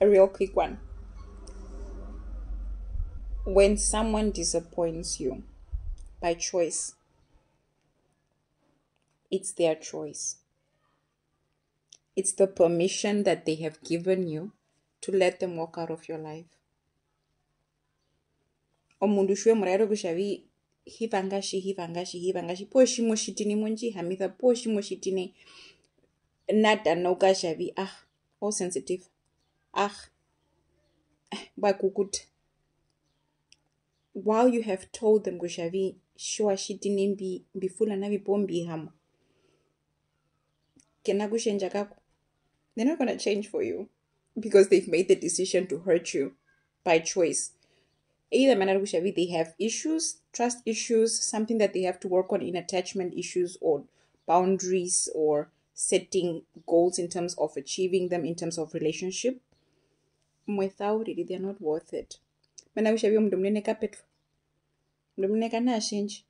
a real quick one. When someone disappoints you by choice, it's their choice. It's the permission that they have given you to let them walk out of your life. omundu shwe murairo kushavi hivangashi hivangashi hivangashi po shimo shitini munji hamitha po shimo shitini nada nokashavi ah all sensitive ah bakukuta while you have told them kushavi sure shitini mbi mbifula navi po mbihama kena kushenja kako. They're not going to change for you because they've made the decision to hurt you by choice. Either manner kushavi they have issues trust issues something that they have to work on in attachment issues or boundaries or setting goals in terms of achieving them in terms of relationship mwethauriri they are not worth it. Mena kushavia mndu mneneka petro mndu mneneka naashinji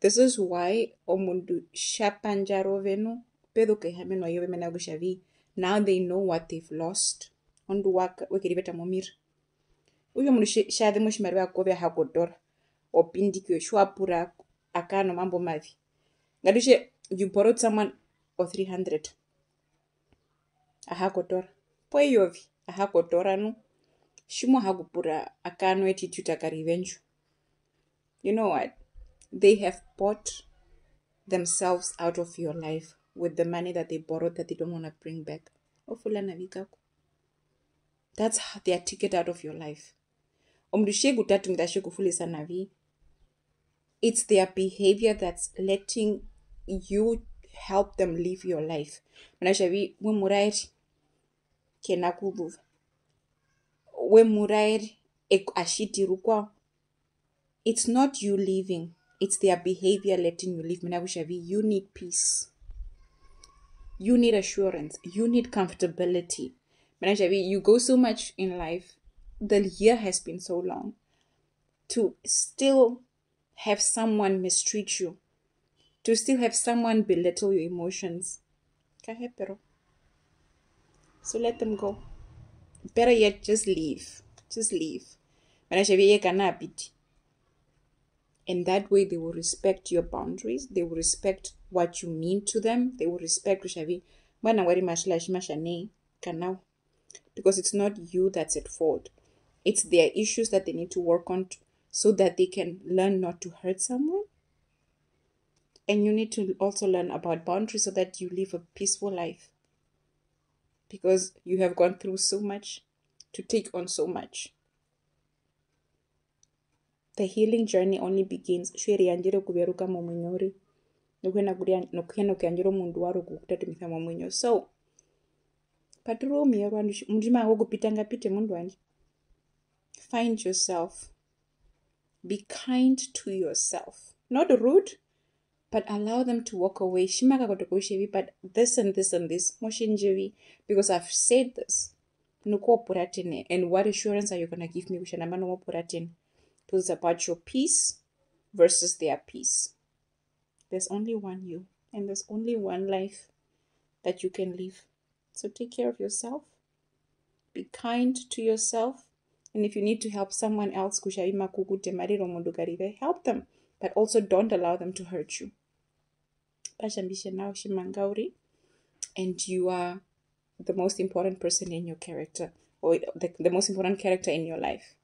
this is why omundu shapanjaro venu pethuka ihameno aiyo vemena kushavi now they know what they've lost. Ondu wekiriveta momira uyo mundu shathi mushimariwa akovya hakodora opindikio shwapura akano mambo mavi ngadushe you borrowed someone or 300 ahakodora poiyovi ahagodhora no shimo hakupura akano attitude akarivenju you know what? They have bought themselves out of your life with the money that they borrowed that they don't want to bring back. Ofulana vikako that's their ticket out of your life. Omundu shekutatu ngitashekufulisa navi it's their behavior that's letting you help them live your life. Mna shavi wemurayiri kena kuluva. Wemurayiri ashitiri kwawo it's not you leaving it's their behavior letting you live mana kuxavi you need peace. You need assurance. You need comfortability. Mana xavi you go so much in life the year has been so long to still have someone mistreat you, to still have someone belittle your emotions. So let them go. Better yet, just leave. Just leave. And that way, they will respect your boundaries. They will respect what you mean to them. They will respect because it's not you that's at fault. It's their issues that they need to work on so that they can learn not to hurt someone. And you need to also learn about boundaries so that you live a peaceful life. Because you have gone through so much to take on so much. The healing journey only begins shweri yanjire kuveruka momwenyori nokuhena kuyanjira mundu waro kukutatumisa momwenyo so patiri omiyero wandu mundimango kupita ngapite mundu wanje find yourself. Be kind to yourself. Not rude, but allow them to walk away. Shimaka kotokoshevi, but this and this and this. Moshinjevi, because I've said this. And what assurance are you gonna give me? Kushanamano puratine. Because it's about your peace versus their peace. There's only one you, and there's only one life that you can live. So take care of yourself. Be kind to yourself and if you need to help someone else, help them, but also don't allow them to hurt you. And you are the most important person in your character, or the, the most important character in your life.